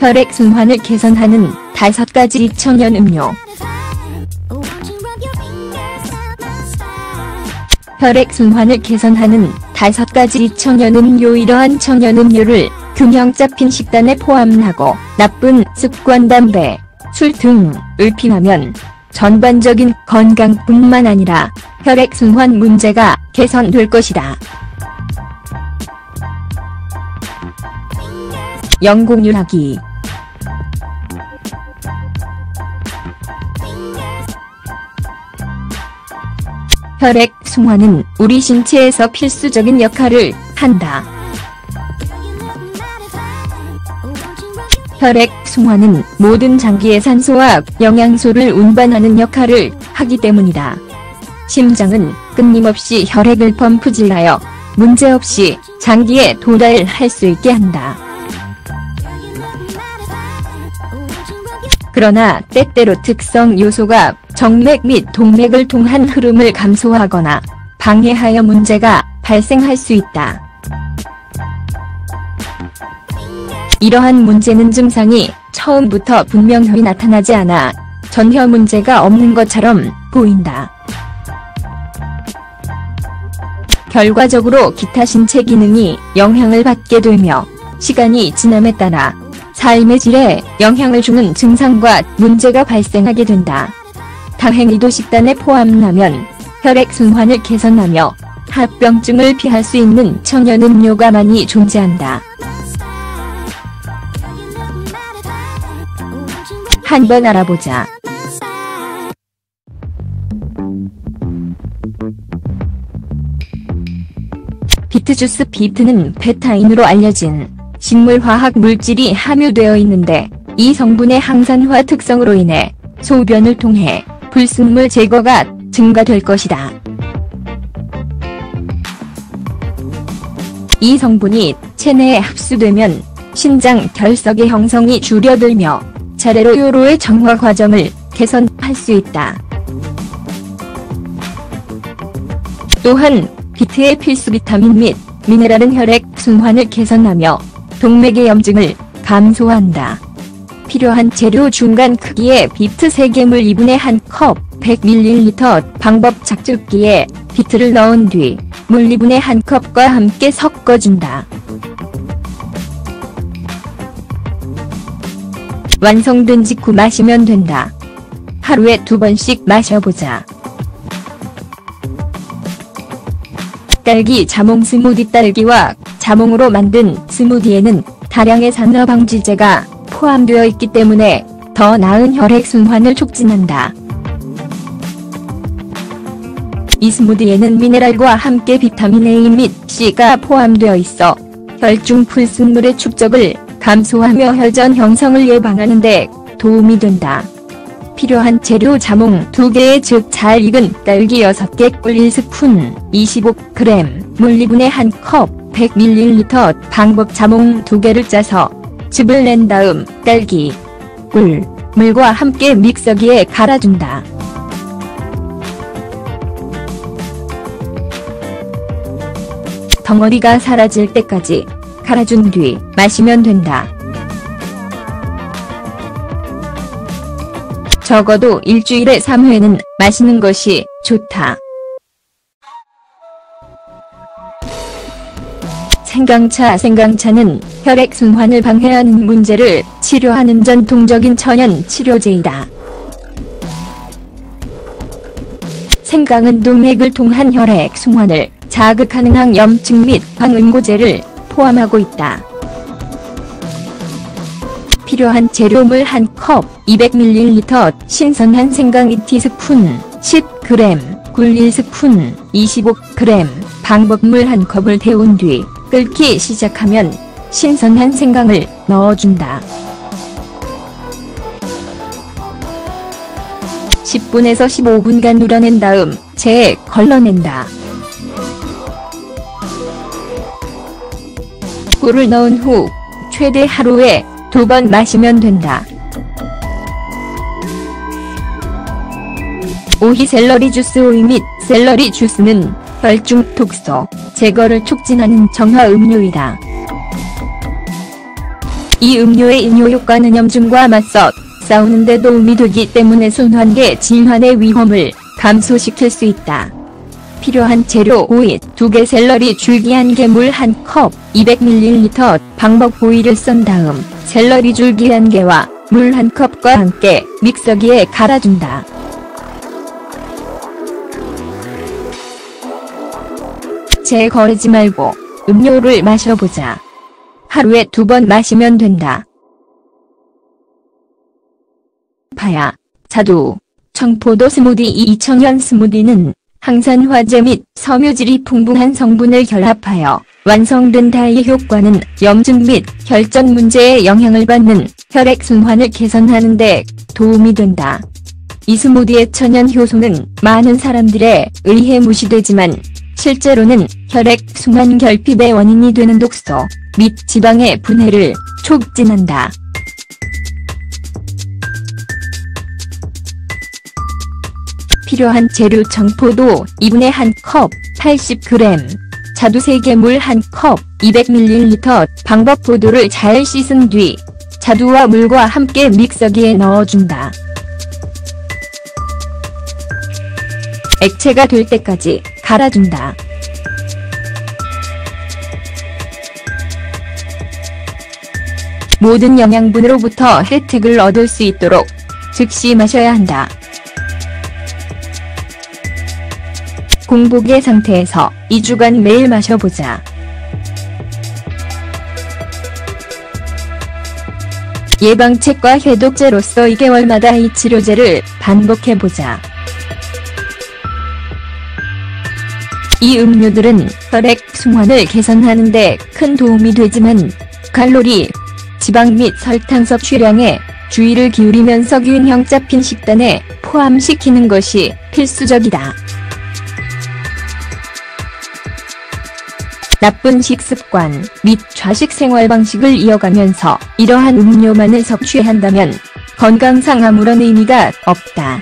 혈액 순환을 개선하는 다섯 가지 천연 음료. 혈액 순환을 개선하는 다섯 가지 천연 음료 이러한 천연 음료를 균형 잡힌 식단에 포함하고 나쁜 습관 담배, 술 등을 피하면 전반적인 건강뿐만 아니라 혈액순환 문제가 개선될 것이다. 영국유라기 혈액 순환은 우리 신체에서 필수적인 역할을 한다. 혈액 순환은 모든 장기의 산소와 영양소를 운반하는 역할을 하기 때문이다. 심장은 끊임없이 혈액을 펌프질하여 문제없이 장기에 도달할 수 있게 한다. 그러나 때때로 특성 요소가 정맥 및 동맥을 통한 흐름을 감소하거나 방해하여 문제가 발생할 수 있다. 이러한 문제는 증상이 처음부터 분명히 나타나지 않아 전혀 문제가 없는 것처럼 보인다. 결과적으로 기타 신체 기능이 영향을 받게 되며 시간이 지남에 따라 삶의 질에 영향을 주는 증상과 문제가 발생하게 된다. 다행히도 식단에 포함하면 혈액순환을 개선하며 합병증을 피할 수 있는 천연 음료가 많이 존재한다. 한번 알아보자. 비트주스 비트는 베타인으로 알려진 식물화학 물질이 함유되어 있는데 이 성분의 항산화 특성으로 인해 소변을 통해 불순물 제거가 증가될 것이다. 이 성분이 체내에 흡수되면 신장 결석의 형성이 줄여들며 차례로 요로의 정화 과정을 개선할 수 있다. 또한 비트의 필수 비타민 및 미네랄은 혈액 순환을 개선하며 동맥의 염증을 감소한다. 필요한 재료 중간 크기의 비트 3개물 2분의 1컵 100ml 방법 작죽기에 비트를 넣은 뒤 물 2분의 1컵과 함께 섞어준다. 완성된 직후 마시면 된다. 하루에 두 번씩 마셔보자. 딸기 자몽 스무디 딸기와 자몽으로 만든 스무디에는 다량의 산화방지제가 포함되어 있기 때문에 더 나은 혈액순환을 촉진한다. 이 스무디에는 미네랄과 함께 비타민 A 및 C가 포함되어 있어 혈중 풀순물의 축적을 감소하며 혈전 형성을 예방하는 데 도움이 된다. 필요한 재료 자몽 2개의 즉잘 익은 딸기 6개 꿀 1스푼 25g 물 2분의 1컵 100ml 방법 자몽 2개를 짜서 즙을 낸 다음 딸기, 꿀, 물과 함께 믹서기에 갈아준다. 덩어리가 사라질 때까지 갈아준 뒤 마시면 된다. 적어도 일주일에 3회는 마시는 것이 좋다. 생강차 생강차는 혈액순환을 방해하는 문제를 치료하는 전통적인 천연 치료제이다. 생강은 동맥을 통한 혈액순환을 자극하는 항염증 및 항응고제를 포함하고 있다. 필요한 재료물 1컵 200ml 신선한 생강 2티스푼 10g 굴 1스푼 25g 방법물 1컵을 데운 뒤 끓기 시작하면 신선한 생강을 넣어준다. 10분에서 15분간 우려낸 다음 재에 걸러낸다. 꿀을 넣은 후 최대 하루에 두 번 마시면 된다. 오이 샐러리 주스 오이 및 샐러리 주스는 혈중 독소, 제거를 촉진하는 정화 음료이다. 이 음료의 이뇨 효과는 염증과 맞서 싸우는 데 도움이 되기 때문에 손환계 질환의 위험을 감소시킬 수 있다. 필요한 재료 오이 2개 샐러리 줄기 1개 물 1컵 200ml 방법 오이를 썬 다음 샐러리 줄기 1개와 물 1컵과 함께 믹서기에 갈아준다. 재거르지 말고 음료를 마셔보자. 하루에 두 번 마시면 된다. 파야, 자두, 청포도 스무디 이청현 스무디는 항산화제 및 섬유질이 풍부한 성분을 결합하여 완성된 다이 효과는 염증 및 혈전 문제에 영향을 받는 혈액순환을 개선하는 데 도움이 된다. 이 스무디의 천연 효소는 많은 사람들에 의해 무시되지만 실제로는 혈액 순환 결핍의 원인이 되는 독소 및 지방의 분해를 촉진한다. 필요한 재료 청포도 2분의 1컵 80g 자두 3개 물 1컵 200ml 방법 포도를 잘 씻은 뒤 자두와 물과 함께 믹서기에 넣어준다. 액체가 될 때까지 갈아준다. 모든 영양분으로부터 혜택을 얻을 수 있도록 즉시 마셔야 한다. 공복의 상태에서 2주간 매일 마셔보자. 예방책과 해독제로서 2개월마다 이 치료제를 반복해보자. 이 음료들은 혈액 순환을 개선하는 데 큰 도움이 되지만 칼로리, 지방 및 설탕 섭취량에 주의를 기울이면서 균형 잡힌 식단에 포함시키는 것이 필수적이다. 나쁜 식습관 및 좌식 생활 방식을 이어가면서 이러한 음료만을 섭취한다면 건강상 아무런 의미가 없다.